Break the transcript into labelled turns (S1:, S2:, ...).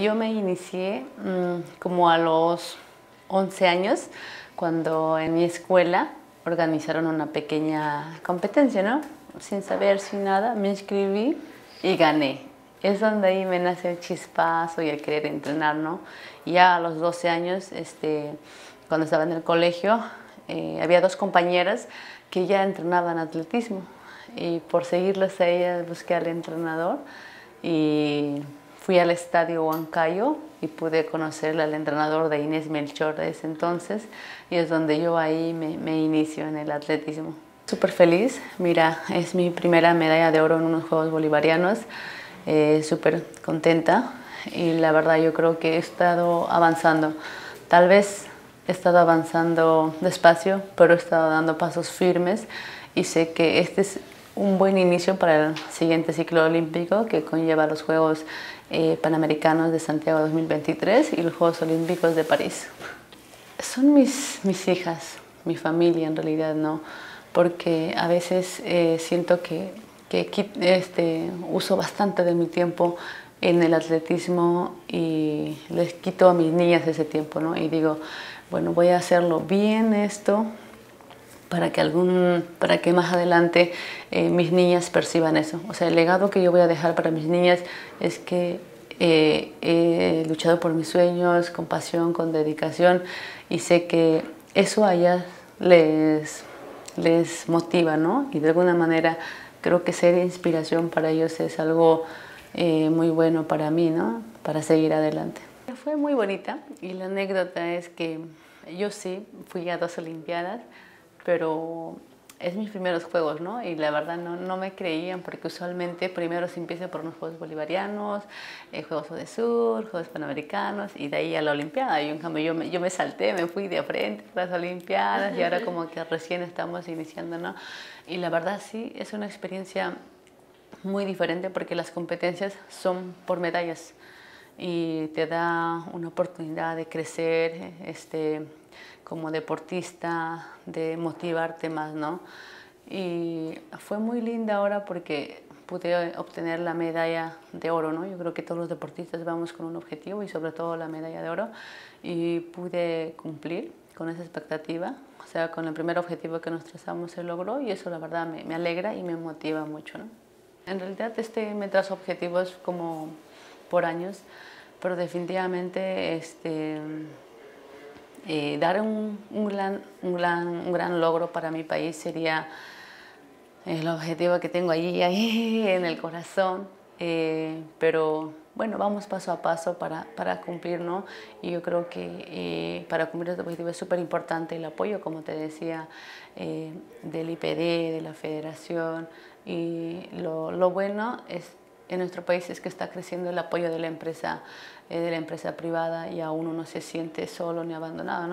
S1: Yo me inicié mm, como a los 11 años, cuando en mi escuela organizaron una pequeña competencia, ¿no? Sin saber, sin nada, me inscribí y gané. Es donde ahí me nace el chispazo y el querer entrenar, ¿no? Ya a los 12 años, este, cuando estaba en el colegio, eh, había dos compañeras que ya entrenaban atletismo y por seguirlas a ellas busqué al entrenador y fui al estadio Huancayo y pude conocer al entrenador de Inés Melchor de ese entonces y es donde yo ahí me, inicio en el atletismo. Súper feliz, mira, es mi primera medalla de oro en unos Juegos Bolivarianos, eh, súper contenta y la verdad yo creo que he estado avanzando. Tal vez he estado avanzando despacio, pero he estado dando pasos firmes y sé que este es un buen inicio para el siguiente ciclo olímpico que conlleva los Juegos eh, Panamericanos de Santiago 2023 y los Juegos Olímpicos de París. Son mis, mis hijas, mi familia en realidad, ¿no? Porque a veces eh, siento que, que este, uso bastante de mi tiempo en el atletismo y les quito a mis niñas ese tiempo, ¿no? Y digo, bueno, voy a hacerlo bien esto, para que, algún, para que más adelante eh, mis niñas perciban eso. O sea, el legado que yo voy a dejar para mis niñas es que eh, he luchado por mis sueños con pasión, con dedicación y sé que eso a les, les motiva, ¿no? Y de alguna manera creo que ser inspiración para ellos es algo eh, muy bueno para mí, ¿no? Para seguir adelante. Fue muy bonita y la anécdota es que yo sí fui a dos Olimpiadas, pero es mis primeros juegos, ¿no? Y la verdad no, no, me creían porque usualmente primero se empieza por unos Juegos Bolivarianos, eh, Juegos de Sur, Juegos Panamericanos y de ahí a la Olimpiada. Y en cambio yo me, yo me salté, me fui de frente a las Olimpiadas y ahora como que recién estamos iniciando, ¿no? Y la verdad sí, es una experiencia muy diferente porque las competencias son por medallas y te da una oportunidad de crecer, este, como deportista, de motivarte más, ¿no? Y fue muy linda ahora porque pude obtener la medalla de oro, ¿no? Yo creo que todos los deportistas vamos con un objetivo y sobre todo la medalla de oro y pude cumplir con esa expectativa, o sea, con el primer objetivo que nos trazamos se logró y eso la verdad me, me alegra y me motiva mucho, ¿no? En realidad este me trazo objetivos como por años, pero definitivamente este, eh, dar un, un, gran, un, gran, un, gran, logro para mi país sería el objetivo que tengo ahí, ahí en el corazón, eh, pero bueno, vamos paso a paso para, para cumplir, ¿no? Y yo creo que eh, para cumplir este objetivo es súper importante el apoyo, como te decía, del IPD, de la federación, y lo, lo bueno es en nuestro país es que está creciendo el apoyo de la empresa, eh, de la empresa privada y aún uno no se siente solo ni abandonado.